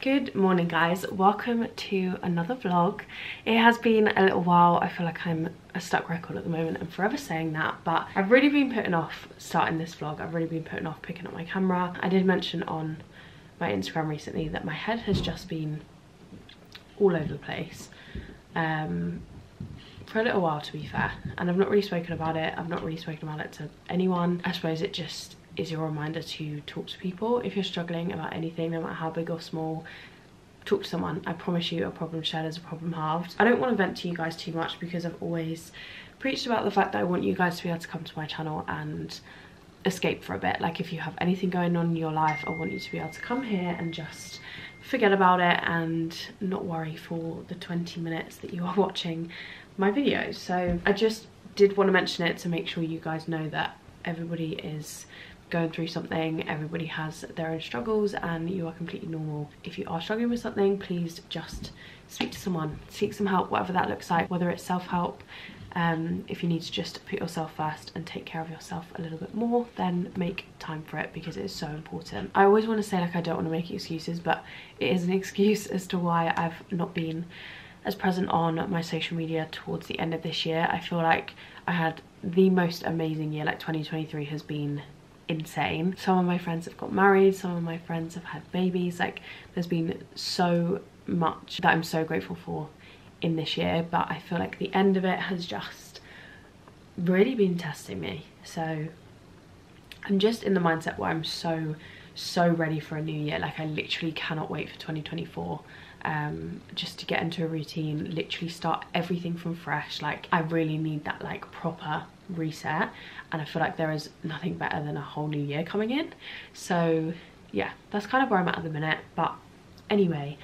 Good morning guys, welcome to another vlog. It has been a little while, I feel like I'm a stuck record at the moment and forever saying that, but I've really been putting off starting this vlog, I've really been putting off picking up my camera. I did mention on my Instagram recently that my head has just been all over the place um, for a little while to be fair, and I've not really spoken about it, I've not really spoken about it to anyone. I suppose it just is your reminder to talk to people. If you're struggling about anything no matter how big or small talk to someone. I promise you a problem shared is a problem halved. I don't want to vent to you guys too much because i've always preached about the fact that i want you guys to be able to come to my channel and escape for a bit. Like if you have anything going on in your life i want you to be able to come here and just forget about it and not worry for the 20 minutes that you are watching my videos. So i just did want to mention it to make sure you guys know that everybody is going through something everybody has their own struggles and you are completely normal. If you are struggling with something please just speak to someone seek some help whatever that looks like whether it's self-help um, if you need to just put yourself first and take care of yourself a little bit more then make time for it because it is so important. I always want to say like i don't want to make excuses but it is an excuse as to why i've not been as present on my social media towards the end of this year. I feel like i had the most amazing year like 2023 has been insane. Some of my friends have got married, some of my friends have had babies. Like there's been so much that I'm so grateful for in this year, but I feel like the end of it has just really been testing me. So I'm just in the mindset where I'm so, so ready for a new year. Like I literally cannot wait for 2024 um, just to get into a routine, literally start everything from fresh. Like I really need that like proper reset and I feel like there is nothing better than a whole new year coming in. So yeah, that's kind of where I'm at at the minute. But anyway,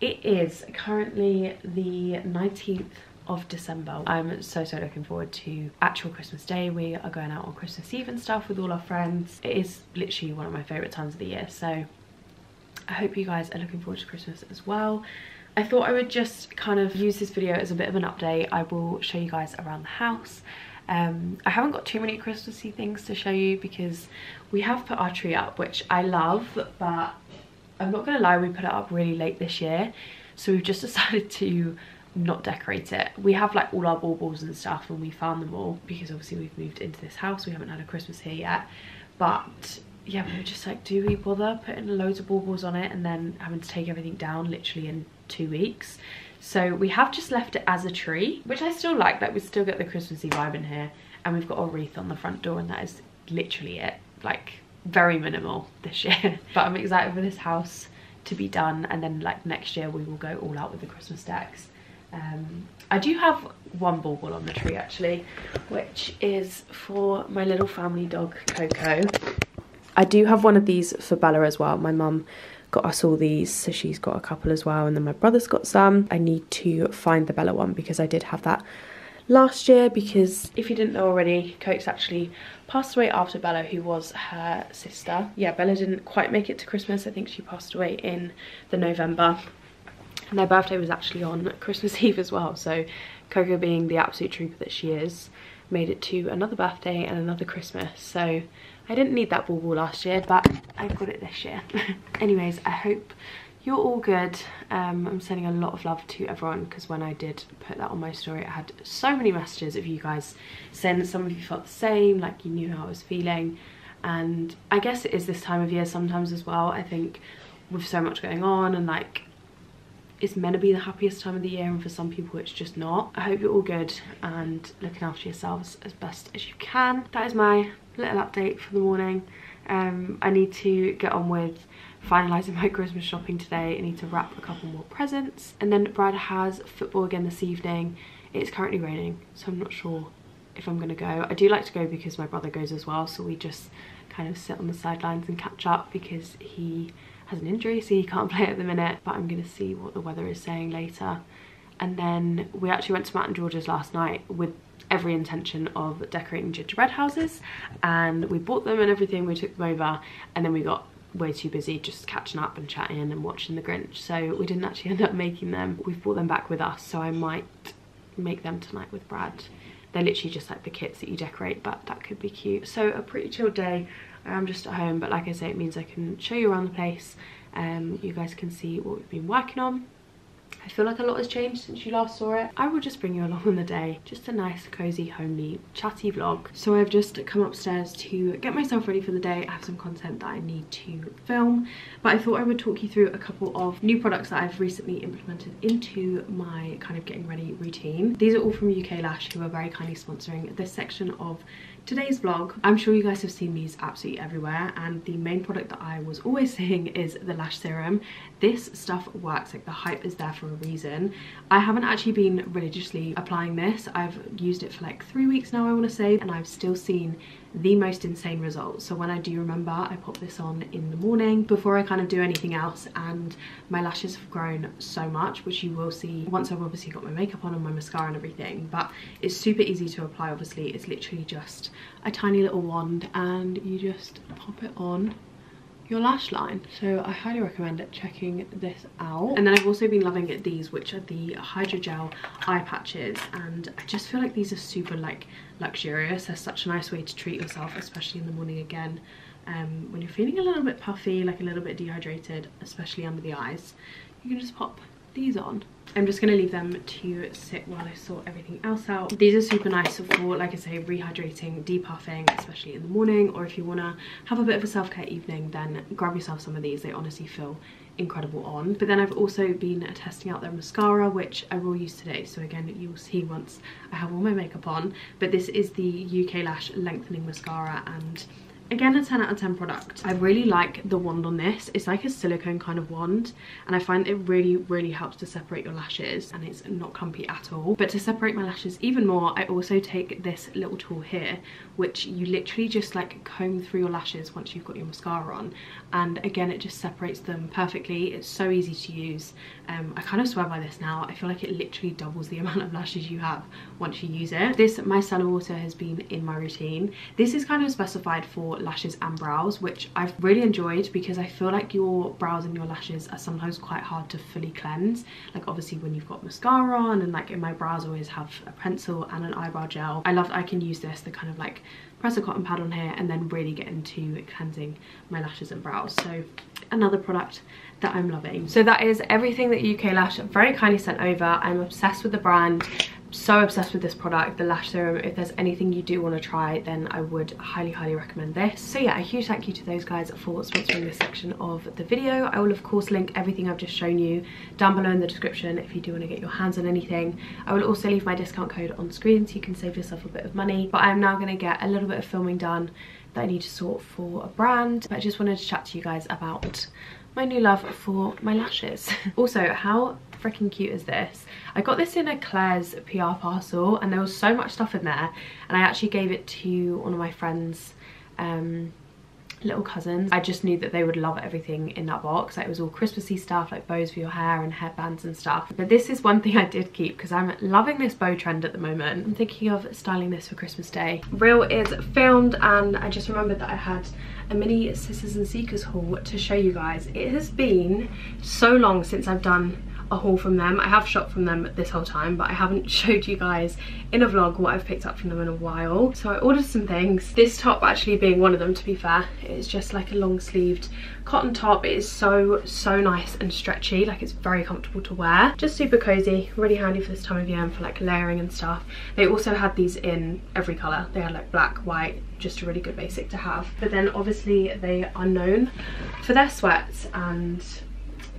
it is currently the 19th of December. I'm so, so looking forward to actual Christmas Day. We are going out on Christmas Eve and stuff with all our friends. It is literally one of my favourite times of the year. So I hope you guys are looking forward to Christmas as well. I thought I would just kind of use this video as a bit of an update. I will show you guys around the house um, I haven't got too many Christmassy things to show you because we have put our tree up, which I love, but I'm not gonna lie, we put it up really late this year. So we've just decided to not decorate it. We have like all our baubles and stuff and we found them all because obviously we've moved into this house. We haven't had a Christmas here yet. But yeah, we were just like, do we bother putting loads of baubles on it and then having to take everything down literally in two weeks? So we have just left it as a tree, which I still like, like we still get the Christmassy vibe in here. And we've got a wreath on the front door and that is literally it. Like very minimal this year. but I'm excited for this house to be done and then like next year we will go all out with the Christmas decks. Um, I do have one bauble on the tree actually, which is for my little family dog Coco. I do have one of these for Bella as well. My mum got us all these so she's got a couple as well and then my brother's got some. I need to find the bella one because i did have that last year because if you didn't know already coates actually passed away after bella who was her sister. Yeah bella didn't quite make it to christmas. I think she passed away in the november. And their birthday was actually on christmas eve as well. So coco being the absolute trooper that she is made it to another birthday and another christmas. So I didn't need that bauble last year, but I got it this year. Anyways, I hope you're all good. Um, I'm sending a lot of love to everyone because when I did put that on my story, I had so many messages of you guys saying that some of you felt the same, like you knew how I was feeling. And I guess it is this time of year sometimes as well. I think with so much going on and like it's meant to be the happiest time of the year and for some people it's just not. I hope you're all good and looking after yourselves as best as you can. That is my little update for the morning. Um, I need to get on with finalising my Christmas shopping today. I need to wrap a couple more presents. And then Brad has football again this evening. It's currently raining, so I'm not sure if I'm going to go. I do like to go because my brother goes as well, so we just kind of sit on the sidelines and catch up because he has an injury, so he can't play at the minute. But I'm going to see what the weather is saying later. And then we actually went to Matt and George's last night with every intention of decorating gingerbread houses. And we bought them and everything we took them over and then we got way too busy just catching up and chatting and watching the Grinch. So we didn't actually end up making them. We've brought them back with us so I might make them tonight with Brad. They're literally just like the kits that you decorate but that could be cute. So a pretty chill day. I'm just at home but like I say it means I can show you around the place. Um, you guys can see what we've been working on. I feel like a lot has changed since you last saw it. I will just bring you along on the day. Just a nice, cozy, homely, chatty vlog. So I've just come upstairs to get myself ready for the day. I have some content that I need to film. But I thought I would talk you through a couple of new products that I've recently implemented into my kind of getting ready routine. These are all from UK Lash who are very kindly sponsoring this section of today's vlog i'm sure you guys have seen these absolutely everywhere and the main product that i was always saying is the lash serum. This stuff works like the hype is there for a reason. I haven't actually been religiously applying this. I've used it for like three weeks now i want to say and i've still seen the most insane results so when i do remember i pop this on in the morning before i kind of do anything else and my lashes have grown so much which you will see once i've obviously got my makeup on and my mascara and everything. But it's super easy to apply obviously. It's literally just a tiny little wand and you just pop it on your lash line. So i highly recommend checking this out. And then i've also been loving these which are the hydrogel eye patches and i just feel like these are super like luxurious. They're such a nice way to treat yourself especially in the morning again um, when you're feeling a little bit puffy like a little bit dehydrated especially under the eyes. You can just pop these on I'm just going to leave them to sit while I sort everything else out. These are super nice for, like I say, rehydrating, depuffing, especially in the morning, or if you want to have a bit of a self-care evening, then grab yourself some of these. They honestly feel incredible on. But then I've also been testing out their mascara, which I will use today. So again, you'll see once I have all my makeup on. But this is the UK Lash Lengthening Mascara and again a 10 out of 10 product. I really like the wand on this. It's like a silicone kind of wand and i find it really really helps to separate your lashes and it's not clumpy at all. But to separate my lashes even more i also take this little tool here which you literally just like comb through your lashes once you've got your mascara on. And again it just separates them perfectly. It's so easy to use. Um, i kind of swear by this now. I feel like it literally doubles the amount of lashes you have once you use it. This micellar water has been in my routine. This is kind of specified for lashes and brows which I've really enjoyed because I feel like your brows and your lashes are sometimes quite hard to fully cleanse like obviously when you've got mascara on and like in my brows I always have a pencil and an eyebrow gel I love I can use this to kind of like press a cotton pad on here and then really get into cleansing my lashes and brows so another product that I'm loving. So that is everything that UK Lash very kindly sent over. I'm obsessed with the brand so obsessed with this product the lash serum if there's anything you do want to try then i would highly highly recommend this. So yeah a huge thank you to those guys for sponsoring this section of the video. I will of course link everything i've just shown you down below in the description if you do want to get your hands on anything. I will also leave my discount code on screen so you can save yourself a bit of money. But i'm now going to get a little bit of filming done that i need to sort for a brand. But i just wanted to chat to you guys about my new love for my lashes. Also how freaking cute is this? I got this in a Claire's PR parcel and there was so much stuff in there and I actually gave it to one of my friends um, little cousins. I just knew that they would love everything in that box. Like it was all christmassy stuff like bows for your hair and headbands and stuff. But this is one thing i did keep because i'm loving this bow trend at the moment. I'm thinking of styling this for christmas day. Reel is filmed and i just remembered that i had a mini sisters and seekers haul to show you guys. It has been so long since i've done a haul from them. I have shopped from them this whole time, but I haven't showed you guys in a vlog what I've picked up from them in a while. So I ordered some things. This top actually being one of them, to be fair. It's just like a long sleeved cotton top. It is so, so nice and stretchy. Like it's very comfortable to wear. Just super cozy, really handy for this time of year and for like layering and stuff. They also had these in every colour. They had like black, white, just a really good basic to have. But then obviously they are known for their sweats and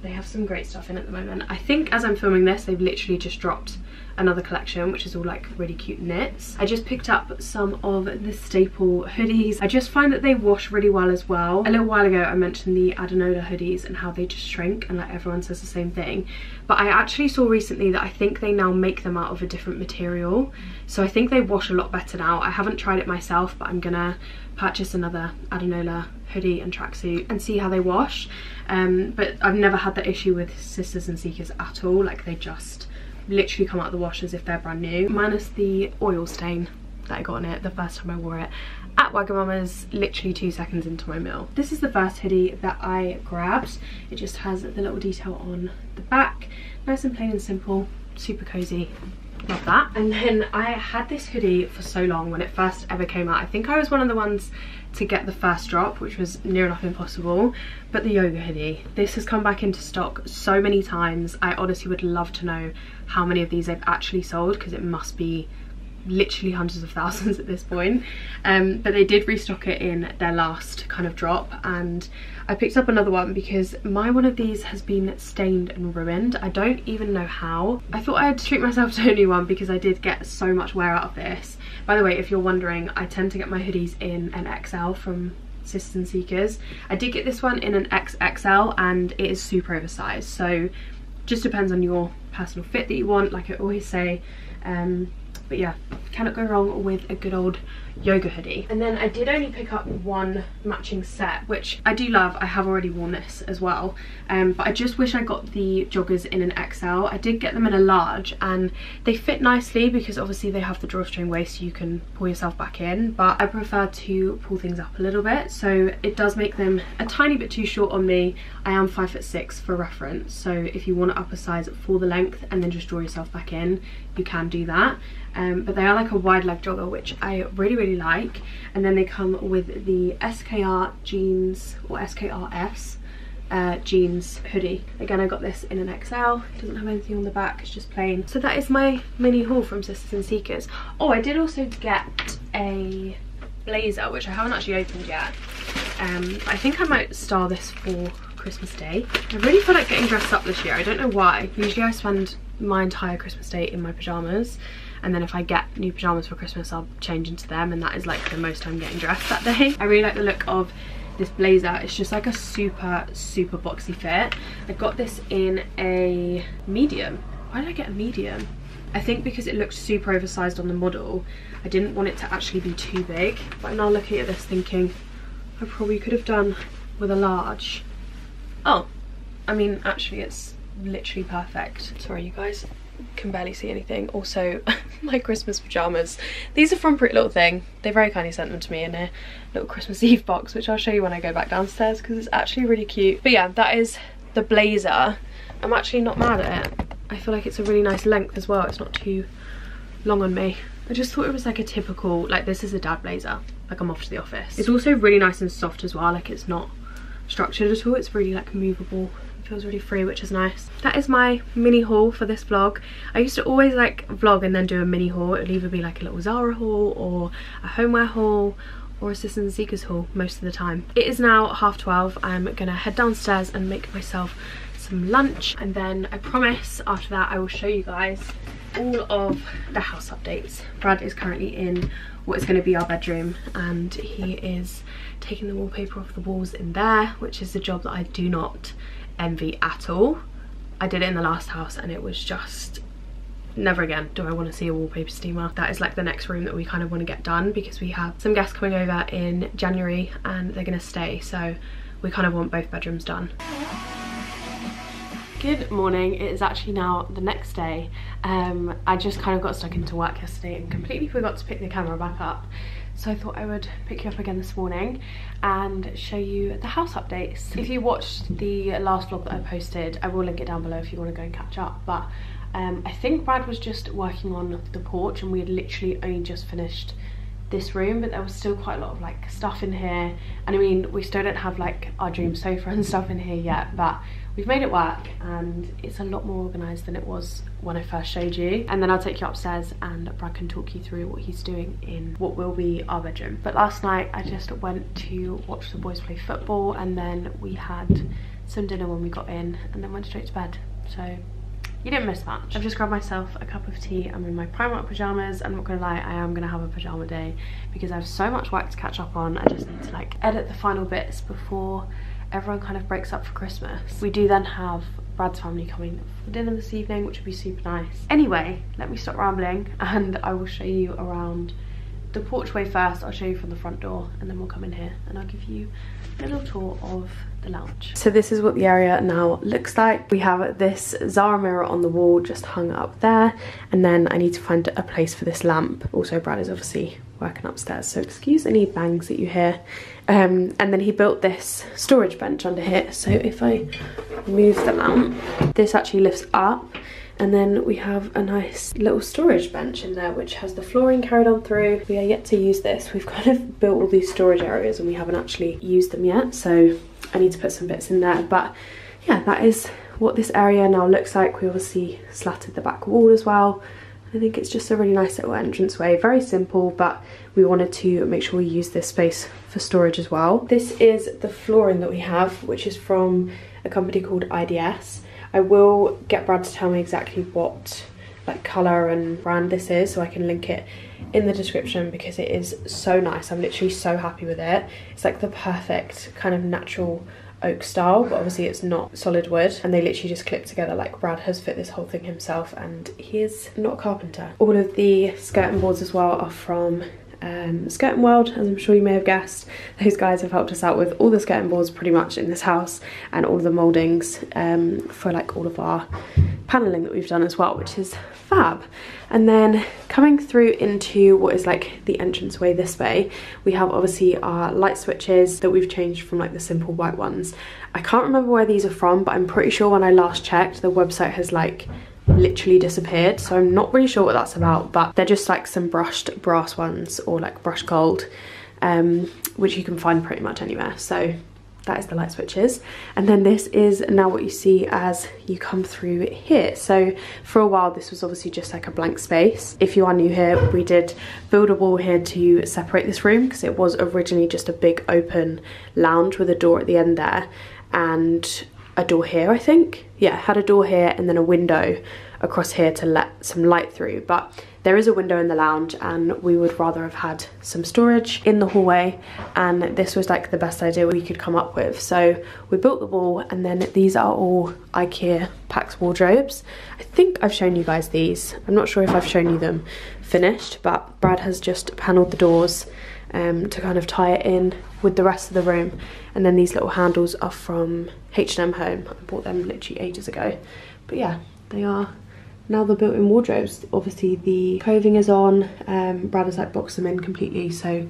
they have some great stuff in at the moment. I think as I'm filming this, they've literally just dropped another collection which is all like really cute knits. I just picked up some of the staple hoodies. I just find that they wash really well as well. A little while ago i mentioned the adanola hoodies and how they just shrink and like everyone says the same thing. But i actually saw recently that i think they now make them out of a different material. So i think they wash a lot better now. I haven't tried it myself but i'm gonna purchase another adanola hoodie and tracksuit and see how they wash. Um, but I've never had that issue with Sisters and Seekers at all. Like they just literally come out of the wash as if they're brand new minus the oil stain that I got on it the first time I wore it at Wagamama's literally two seconds into my meal. This is the first hoodie that I grabbed. It just has the little detail on the back. Nice and plain and simple, super cozy. love that. And then I had this hoodie for so long when it first ever came out. I think I was one of the ones to get the first drop, which was near enough impossible. But the yoga hoodie, this has come back into stock so many times. I honestly would love to know how many of these they've actually sold because it must be literally hundreds of thousands at this point. Um, but they did restock it in their last kind of drop and I picked up another one because my one of these has been stained and ruined. I don't even know how. I thought I had to treat myself to a new one because I did get so much wear out of this. By the way if you're wondering I tend to get my hoodies in an XL from Sisters and Seekers. I did get this one in an XXL and it is super oversized. So just depends on your personal fit that you want. Like I always say um, but yeah cannot go wrong with a good old yoga hoodie. And then I did only pick up one matching set which I do love. I have already worn this as well. Um, but I just wish I got the joggers in an XL I did get them in a large and they fit nicely because obviously they have the drawstring waist so you can pull yourself back in. But I prefer to pull things up a little bit so it does make them a tiny bit too short on me. I am five foot six for reference so if you want to up a size for the length and then just draw yourself back in you can do that. Um, but they are like a wide leg jogger which I really really like and then they come with the SKR jeans or SKRS uh, jeans hoodie again I got this in an XL it doesn't have anything on the back it's just plain so that is my mini haul from Sisters and Seekers oh I did also get a blazer which I haven't actually opened yet um, I think I might style this for Christmas Day. I really feel like getting dressed up this year. I don't know why. Usually I spend my entire Christmas day in my pyjamas and then if I get new pyjamas for Christmas I'll change into them. And that is like the most I'm getting dressed that day. I really like the look of this blazer. It's just like a super super boxy fit. I got this in a medium. Why did I get a medium? I think because it looked super oversized on the model. I didn't want it to actually be too big. But I'm now looking at this thinking I probably could have done with a large. Oh I mean actually it's literally perfect sorry you guys can barely see anything. Also, my Christmas pyjamas. These are from Pretty Little Thing. They very kindly sent them to me in a little Christmas Eve box, which I'll show you when I go back downstairs because it's actually really cute. But yeah, that is the blazer. I'm actually not mad at it. I feel like it's a really nice length as well. It's not too long on me. I just thought it was like a typical, like this is a dad blazer. Like I'm off to the office. It's also really nice and soft as well. Like it's not structured at all. It's really like movable feels really free which is nice that is my mini haul for this vlog i used to always like vlog and then do a mini haul it would either be like a little zara haul or a homeware haul or a and Seekers haul most of the time. It is now half 12. I'm gonna head downstairs and make myself some lunch and then I promise after that I will show you guys all of the house updates. Brad is currently in what is going to be our bedroom and he is taking the wallpaper off the walls in there which is a job that I do not envy at all. I did it in the last house and it was just never again do I want to see a wallpaper steamer. That is like the next room that we kind of want to get done because we have some guests coming over in January and they're going to stay so we kind of want both bedrooms done. Good morning, it is actually now the next day. Um, I just kind of got stuck into work yesterday and completely forgot to pick the camera back up so I thought I would pick you up again this morning and show you the house updates. If you watched the last vlog that I posted, I will link it down below if you want to go and catch up. But um, I think Brad was just working on the porch and we had literally only just finished this room but there was still quite a lot of like stuff in here and I mean we still don't have like our dream sofa and stuff in here yet but we've made it work and it's a lot more organised than it was when I first showed you and then I'll take you upstairs and Brad can talk you through what he's doing in what will be our bedroom but last night I just went to watch the boys play football and then we had some dinner when we got in and then went straight to bed so you didn't miss much. I've just grabbed myself a cup of tea. I'm in my Primark pyjamas. I'm not gonna lie, I am gonna have a pyjama day because I have so much work to catch up on. I just need to like edit the final bits before everyone kind of breaks up for Christmas. We do then have Brad's family coming for dinner this evening, which would be super nice. Anyway, let me stop rambling and I will show you around the porchway first. I'll show you from the front door and then we'll come in here and I'll give you a little tour of the lounge. So this is what the area now looks like. We have this Zara mirror on the wall just hung up there and then I need to find a place for this lamp. Also Brad is obviously working upstairs so excuse any bangs that you hear. Um, and then he built this storage bench under here so if I move the lamp this actually lifts up And then we have a nice little storage bench in there which has the flooring carried on through. We are yet to use this. We've kind of built all these storage areas and we haven't actually used them yet. So I need to put some bits in there. But yeah, that is what this area now looks like. We obviously slatted the back wall as well. I think it's just a really nice little entranceway, very simple, but we wanted to make sure we use this space for storage as well. This is the flooring that we have, which is from a company called IDS. I will get Brad to tell me exactly what like colour and brand this is so I can link it in the description because it is so nice. I'm literally so happy with it. It's like the perfect kind of natural oak style but obviously it's not solid wood and they literally just clip together like Brad has fit this whole thing himself and he is not a carpenter. All of the skirting boards as well are from um, Skirting World, as I'm sure you may have guessed. Those guys have helped us out with all the skirting boards pretty much in this house and all the mouldings um, for like all of our paneling that we've done as well, which is fab. And then coming through into what is like the entranceway this way, we have obviously our light switches that we've changed from like the simple white ones. I can't remember where these are from, but I'm pretty sure when I last checked, the website has like literally disappeared so I'm not really sure what that's about but they're just like some brushed brass ones or like brushed gold um, which you can find pretty much anywhere so that is the light switches. And then this is now what you see as you come through here. So for a while this was obviously just like a blank space. If you are new here we did build a wall here to separate this room because it was originally just a big open lounge with a door at the end there and a door here I think. Yeah had a door here and then a window across here to let some light through but there is a window in the lounge and we would rather have had some storage in the hallway. And this was like the best idea we could come up with. So we built the wall and then these are all Ikea Pax wardrobes. I think I've shown you guys these. I'm not sure if I've shown you them finished but Brad has just panelled the doors um, to kind of tie it in with the rest of the room. And then these little handles are from H&M Home. I bought them literally ages ago. But yeah they are now the built-in wardrobes obviously the clothing is on um, Brad has like boxed them in completely so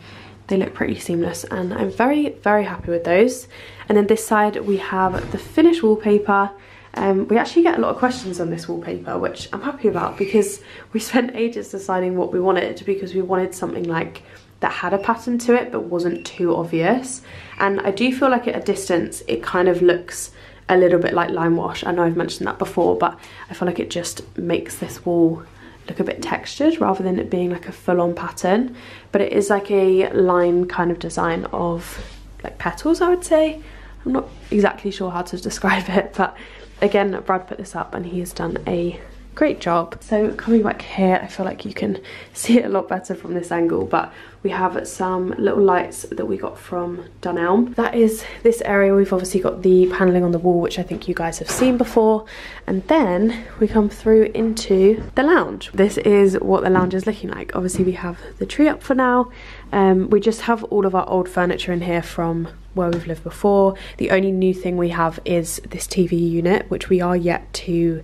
they look pretty seamless and I'm very very happy with those. And then this side we have the finished wallpaper. Um, we actually get a lot of questions on this wallpaper which I'm happy about because we spent ages deciding what we wanted because we wanted something like that had a pattern to it but wasn't too obvious. And I do feel like at a distance it kind of looks a little bit like lime wash. I know I've mentioned that before, but I feel like it just makes this wall look a bit textured rather than it being like a full-on pattern. But it is like a line kind of design of like petals, I would say. I'm not exactly sure how to describe it, but again, Brad put this up and he has done a great job. So coming back here, I feel like you can see it a lot better from this angle, but we have some little lights that we got from Dunelm. That is this area. We've obviously got the paneling on the wall, which I think you guys have seen before. And then we come through into the lounge. This is what the lounge is looking like. Obviously we have the tree up for now. Um, we just have all of our old furniture in here from where we've lived before. The only new thing we have is this TV unit, which we are yet to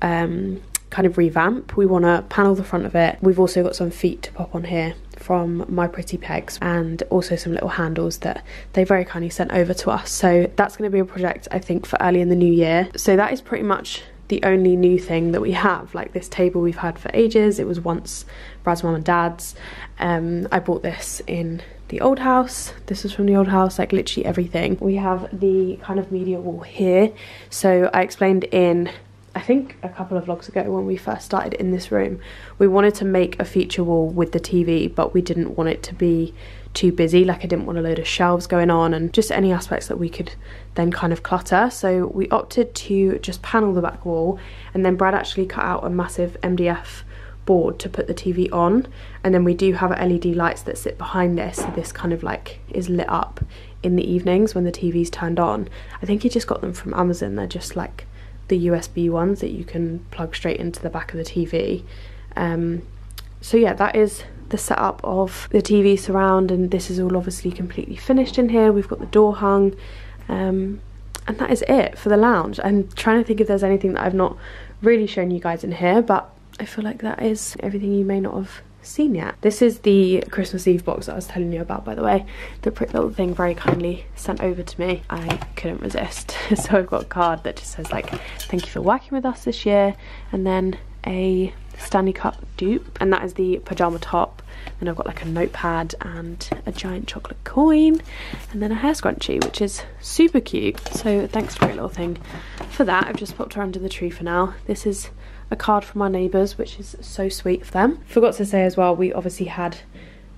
um, kind of revamp. We want to panel the front of it. We've also got some feet to pop on here from My Pretty Pegs and also some little handles that they very kindly sent over to us. So that's going to be a project I think for early in the new year. So that is pretty much the only new thing that we have. Like this table we've had for ages. It was once Brad's mum and dad's. Um, I bought this in the old house. This is from the old house, like literally everything. We have the kind of media wall here. So I explained in I think a couple of vlogs ago when we first started in this room, we wanted to make a feature wall with the TV, but we didn't want it to be too busy. Like I didn't want a load of shelves going on and just any aspects that we could then kind of clutter. So we opted to just panel the back wall and then Brad actually cut out a massive MDF board to put the TV on. And then we do have LED lights that sit behind this. So this kind of like is lit up in the evenings when the TV's turned on. I think he just got them from Amazon. They're just like the USB ones that you can plug straight into the back of the TV. Um, so yeah, that is the setup of the TV surround and this is all obviously completely finished in here. We've got the door hung um, and that is it for the lounge. I'm trying to think if there's anything that I've not really shown you guys in here, but I feel like that is everything you may not have seen yet. This is the Christmas Eve box that I was telling you about, by the way. The Pretty Little Thing very kindly sent over to me. I couldn't resist. so I've got a card that just says like, thank you for working with us this year. And then a Stanley Cup dupe. And that is the pyjama top. Then I've got like a notepad and a giant chocolate coin. And then a hair scrunchie, which is super cute. So thanks to Pretty Little Thing for that. I've just popped her under the tree for now. This is a card from our neighbours, which is so sweet of them. Forgot to say as well, we obviously had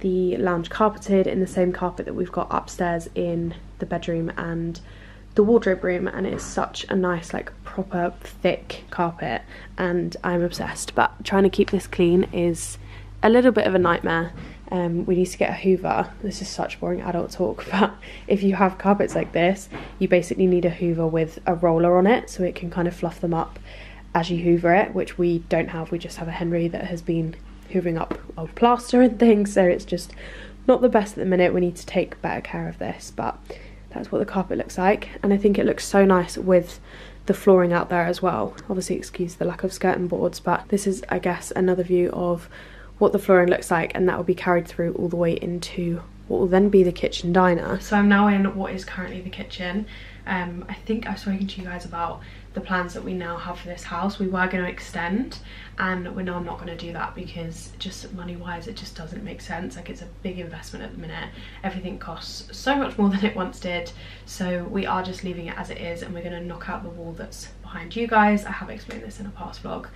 the lounge carpeted in the same carpet that we've got upstairs in the bedroom and the wardrobe room and it is such a nice like proper thick carpet and I'm obsessed. But trying to keep this clean is a little bit of a nightmare. Um, we need to get a hoover. This is such boring adult talk but if you have carpets like this you basically need a hoover with a roller on it so it can kind of fluff them up as you hoover it, which we don't have. We just have a Henry that has been hoovering up old plaster and things, so it's just not the best at the minute. We need to take better care of this, but that's what the carpet looks like. And I think it looks so nice with the flooring out there as well. Obviously, excuse the lack of skirting boards, but this is, I guess, another view of what the flooring looks like, and that will be carried through all the way into what will then be the kitchen diner. So I'm now in what is currently the kitchen. Um, I think I've spoken to you guys about the plans that we now have for this house. We were going to extend and we're now not going to do that because just money wise it just doesn't make sense. Like it's a big investment at the minute. Everything costs so much more than it once did. So we are just leaving it as it is and we're going to knock out the wall that's behind you guys. I have explained this in a past vlog.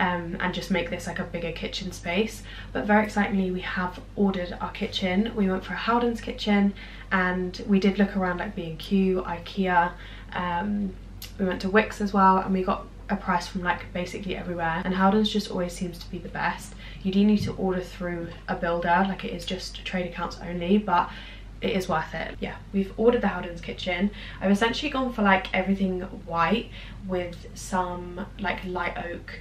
Um, and just make this like a bigger kitchen space. But very excitingly, we have ordered our kitchen. We went for a Howdens kitchen and we did look around like B&Q, Ikea, um, we went to Wickes as well and we got a price from like basically everywhere and Howdens just always seems to be the best. You do need to order through a builder, like it is just trade accounts only, but it is worth it. Yeah, we've ordered the Howdens kitchen. I've essentially gone for like everything white with some like light oak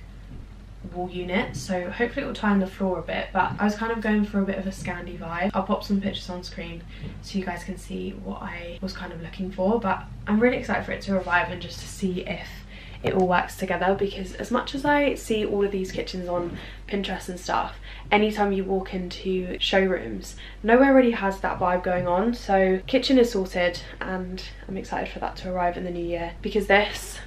wall unit so hopefully it will tie in the floor a bit but I was kind of going for a bit of a Scandi vibe. I'll pop some pictures on screen so you guys can see what I was kind of looking for but I'm really excited for it to arrive and just to see if it all works together because as much as I see all of these kitchens on Pinterest and stuff anytime you walk into showrooms nowhere really has that vibe going on so kitchen is sorted and I'm excited for that to arrive in the new year because this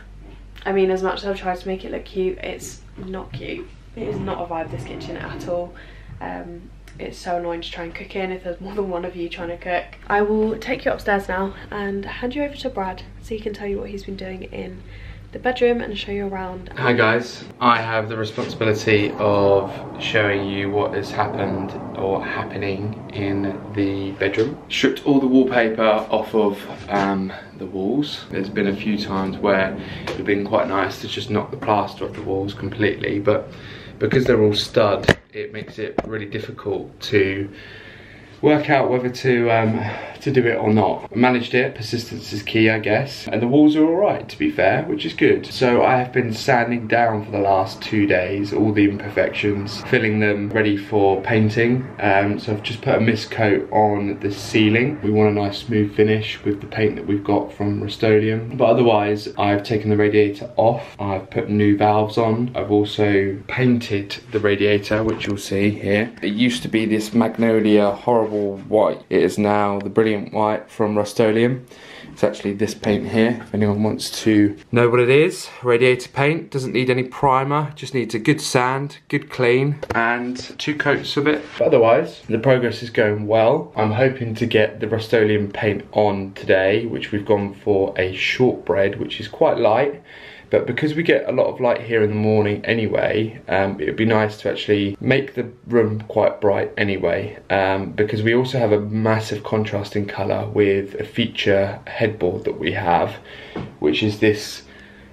I mean as much as I've tried to make it look cute it's not cute. It is not a vibe this kitchen at all. Um, it's so annoying to try and cook in if there's more than one of you trying to cook. I will take you upstairs now and hand you over to Brad so he can tell you what he's been doing in the bedroom and show you around. Hi guys, I have the responsibility of showing you what has happened or happening in the bedroom. Stripped all the wallpaper off of um, the walls. There's been a few times where it would been quite nice to just knock the plaster off the walls completely, but because they're all stud, it makes it really difficult to work out whether to um, to do it or not. I managed it, persistence is key I guess, and the walls are alright to be fair, which is good. So I have been sanding down for the last two days, all the imperfections, filling them ready for painting. Um, so I've just put a mist coat on the ceiling. We want a nice smooth finish with the paint that we've got from Rust-Oleum. But otherwise, I've taken the radiator off, I've put new valves on, I've also painted the radiator, which you'll see here. It used to be this magnolia horrible white. It is now the brilliant Brilliant White from Rust-Oleum. It's actually this paint here, if anyone wants to know what it is. Radiator paint, doesn't need any primer, just needs a good sand, good clean, and two coats of it. But otherwise, the progress is going well. I'm hoping to get the Rust-Oleum paint on today, which we've gone for a shortbread, which is quite light. But because we get a lot of light here in the morning anyway, um, it would be nice to actually make the room quite bright anyway. Um, because we also have a massive contrasting colour with a feature headboard that we have, which is this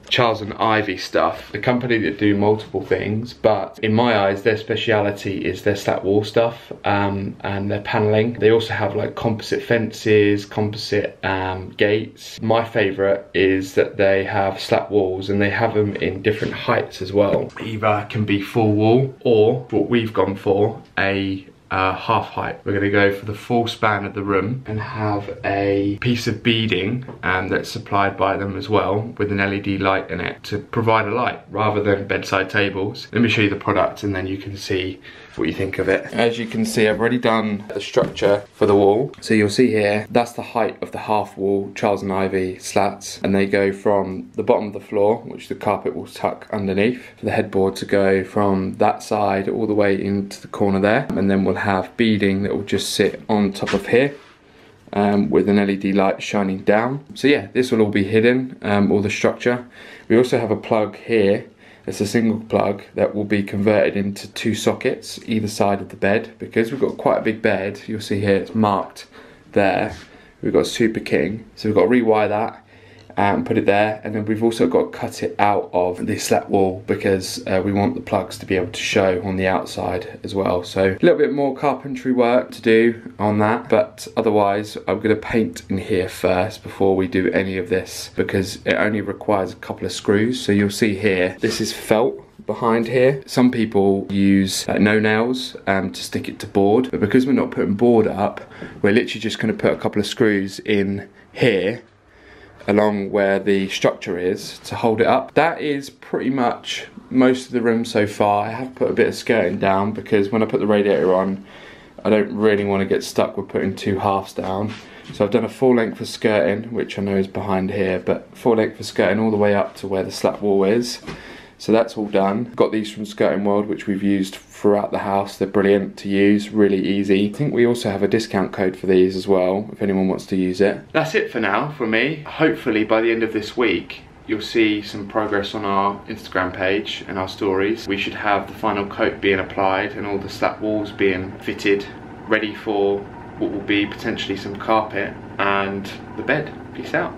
Charles and Ivy stuff. A company that do multiple things, but in my eyes, their speciality is their slat wall stuff um, and their paneling. They also have like composite fences, composite um, gates. My favorite is that they have slat walls and they have them in different heights as well. Either can be full wall or what we've gone for, a uh, half height. We're gonna go for the full span of the room and have a piece of beading um, that's supplied by them as well with an LED light in it to provide a light rather than bedside tables. Let me show you the product and then you can see what you think of it. As you can see, I've already done the structure for the wall. So you'll see here, that's the height of the half wall Charles and Ivy slats. And they go from the bottom of the floor, which the carpet will tuck underneath, for the headboard to go from that side all the way into the corner there. And then we'll have beading that will just sit on top of here. Um, with an LED light shining down. So yeah, this will all be hidden, um, all the structure. We also have a plug here it's a single plug that will be converted into two sockets either side of the bed because we've got quite a big bed. You'll see here it's marked there. We've got Super King, so we've got to rewire that and put it there. And then we've also got to cut it out of the slat wall because uh, we want the plugs to be able to show on the outside as well. So a little bit more carpentry work to do on that. But otherwise I'm going to paint in here first before we do any of this because it only requires a couple of screws. So you'll see here this is felt behind here. Some people use uh, no nails um, to stick it to board, but because we're not putting board up, we're literally just going to put a couple of screws in here along where the structure is to hold it up. That is pretty much most of the room so far. I have put a bit of skirting down because when I put the radiator on, I don't really want to get stuck with putting two halves down. So I've done a full length of skirting, which I know is behind here, but full length of skirting all the way up to where the slat wall is. So that's all done. Got these from Skirting World, which we've used throughout the house. They're brilliant to use, really easy. I think we also have a discount code for these as well, if anyone wants to use it. That's it for now for me. Hopefully by the end of this week, you'll see some progress on our Instagram page and our stories. We should have the final coat being applied and all the slat walls being fitted, ready for what will be potentially some carpet and the bed. Peace out.